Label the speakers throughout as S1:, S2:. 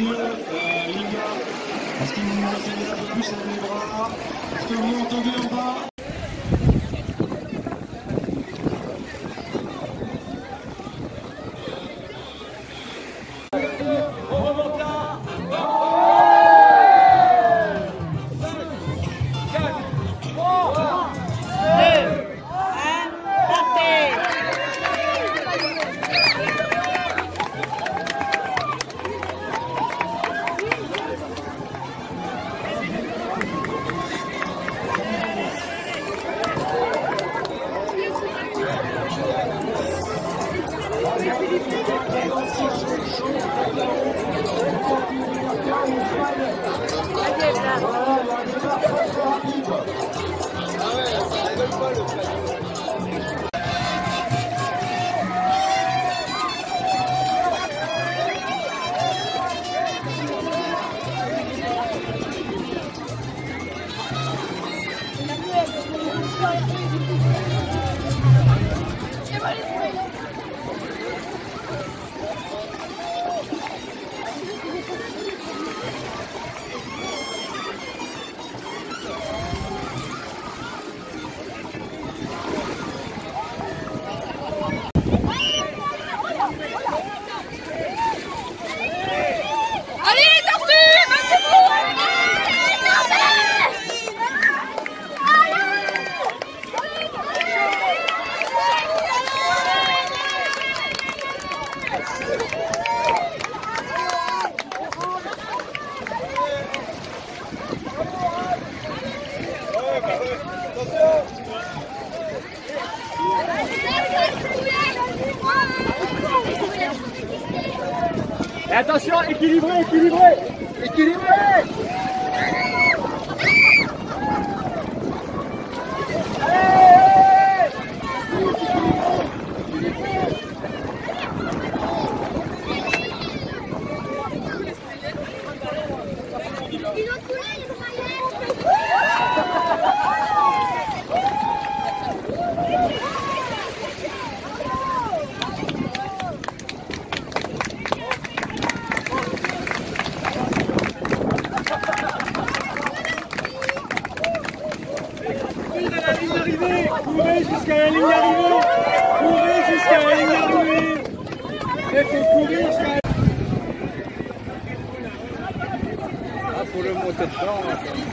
S1: les gars. Est-ce que vous me mettez un plus à les bras Est-ce que vous m'entendez en bas
S2: Everybody's
S3: waiting. Attention, équilibré, équilibré, équilibré jusqu'à la ligne d'arrivée Courez jusqu'à la ligne d'arrivée Il faut courir jusqu'à la ligne Ah, pour le monter
S4: de temps,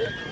S4: Yes.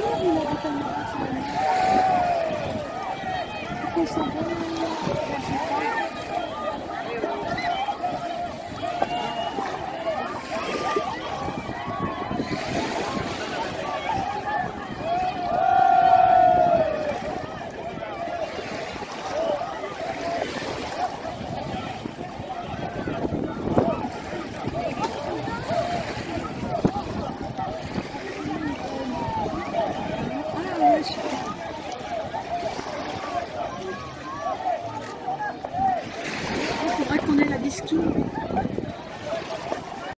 S4: Arkadaşlar ben